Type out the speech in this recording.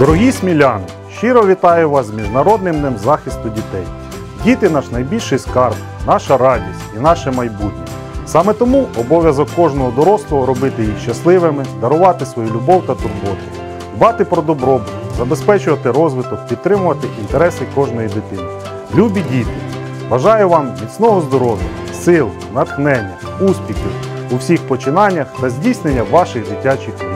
Дорогі сміляни, щиро вітаю вас з Міжнародним днем захисту дітей. Діти наш найбільший скарб, наша радість і наше майбутнє. Саме тому обов'язок кожного дорослого робити їх щасливими, дарувати свою любов та турботу, дбати про добробут, забезпечувати розвиток, підтримувати інтереси кожної дитини. Любі діти! Бажаю вам міцного здоров'я, сил, натхнення, успіхів у всіх починаннях та здійснення ваших дитячих мрій.